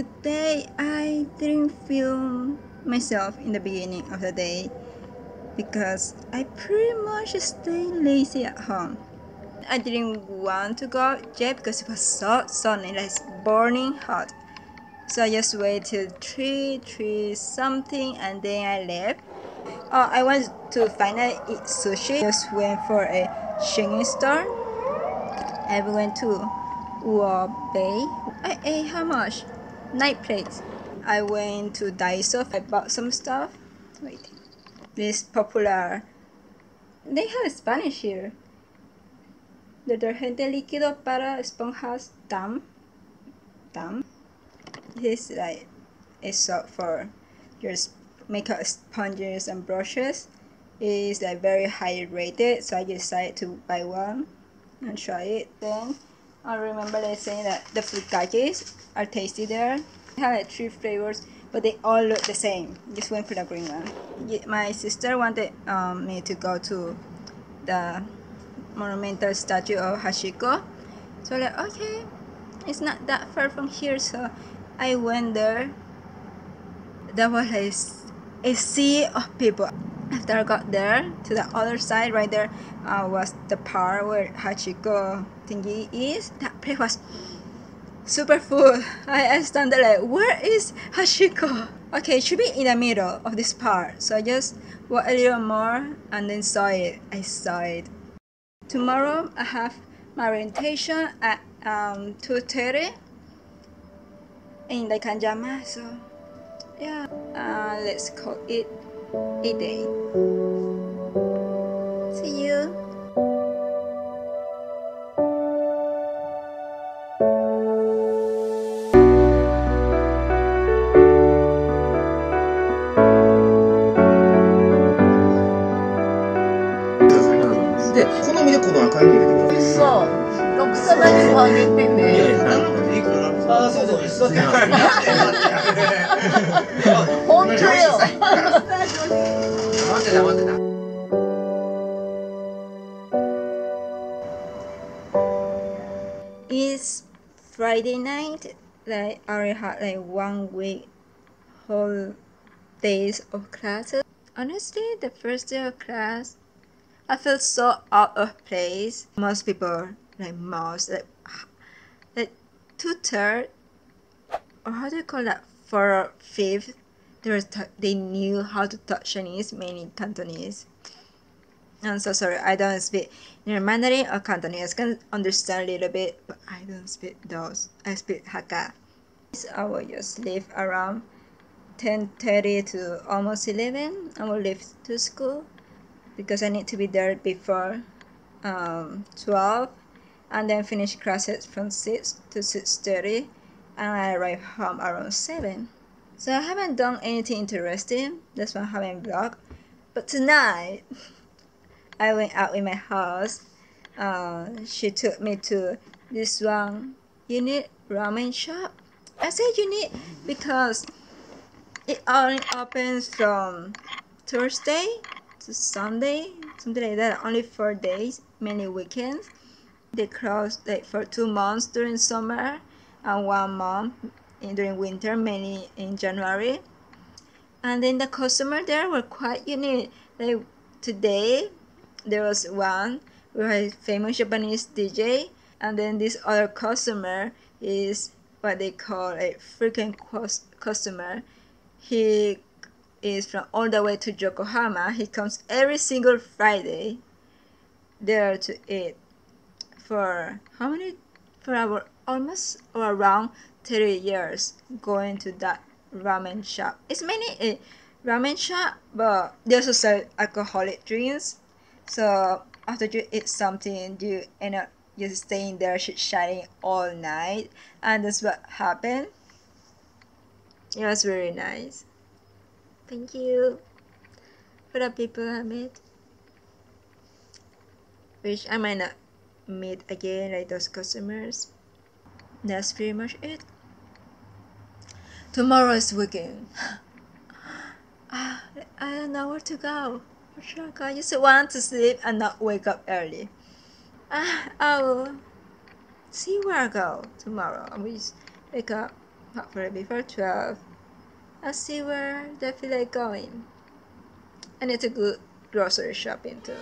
today I didn't film myself in the beginning of the day because I pretty much stay lazy at home. I didn't want to go out yet because it was so sunny, like burning hot. So I just waited till 3, 3 something and then I left. Oh, I wanted to finally eat sushi. Just went for a Shingon store. I went to Uo Bay. I ate how much? Nine plates. I went to Daiso. I bought some stuff. Wait, this popular. They have Spanish here. The Detergente líquido para esponjas Dam. Dam. This is like a soap for your makeup sponges and brushes. It is like very high rated, so I decided to buy one and try it. Then I remember they saying that the furikakes are tasty there. They have like three flavors, but they all look the same. Just went for the green one. My sister wanted um, me to go to the monumental statue of Hachiko. So like okay, it's not that far from here, so I went there. There was a sea of people. After I got there, to the other side, right there, uh, was the part where Hachiko thingy is. That place was super full. I, I stand there like, where is Hachiko? Okay, it should be in the middle of this part. So I just walked a little more and then saw it. I saw it. Tomorrow I have my orientation at um, 2.30 in the Kanjama. So yeah, uh, let's call it a day. See you.で、好みでこの赤いの入れてください。そう。六さないとあげてね。ああ、そうそう、一緒だ本当よ。待ってた、待っ It's Friday night. Like I already had like one week whole days of classes. Honestly, the first day of class, I felt so out of place. Most people, like most, like like two third, or how do you call that? For fifth, they knew how to talk Chinese, mainly Cantonese. I'm so sorry, I don't speak neither Mandarin or Cantonese. I can understand a little bit, but I don't speak those. I speak Hakka. I will just leave around 10.30 to almost 11. I will leave to school because I need to be there before um, 12 and then finish classes from 6 to 6.30 and I arrive home around 7. So I haven't done anything interesting. That's why I haven't vlogged. But tonight, I went out with my house. Uh, she took me to this one unique ramen shop. I say unique because it only opens from Thursday to Sunday, something like that. Only four days, many weekends. They close like for two months during summer and one month during winter, mainly in January. And then the customer there were quite unique. Like today, there was one with a famous Japanese DJ, and then this other customer is what they call a frequent customer. He is from all the way to Yokohama. He comes every single Friday there to eat for how many? For our almost or around 30 years going to that ramen shop. It's mainly a ramen shop, but they also sell alcoholic drinks. So after you eat something, you end up just staying there chit-chatting all night, and that's what happened. It was very nice. Thank you for the people I met. Which I might not meet again, like those customers. That's pretty much it. Tomorrow is weekend. Ah, I don't know where to go. Where should I go? I just want to sleep and not wake up early. Ah, I will see where I go tomorrow. I will wake up hopefully before 12 I'll see where they feel like going. I need to go grocery shopping too.